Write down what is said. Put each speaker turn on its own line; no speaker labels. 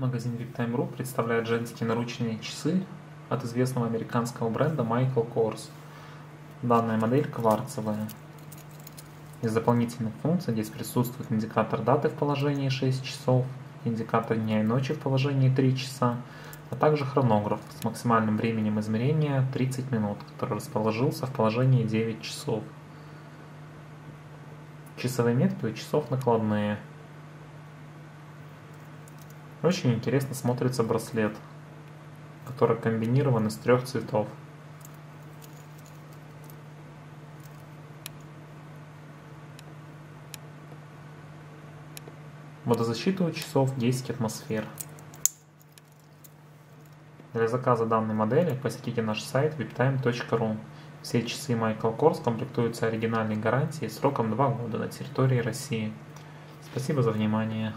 Магазин VIPTime.ru представляет женские наручные часы от известного американского бренда Michael Kors. Данная модель кварцевая. Из дополнительных функций здесь присутствует индикатор даты в положении 6 часов, индикатор дня и ночи в положении 3 часа, а также хронограф с максимальным временем измерения 30 минут, который расположился в положении 9 часов. Часовые метки у часов накладные – очень интересно смотрится браслет, который комбинирован из трех цветов. Водозащита у часов 10 атмосфер. Для заказа данной модели посетите наш сайт viptime.ru. Все часы Michael Kors комплектуются оригинальной гарантией сроком 2 года на территории России. Спасибо за внимание.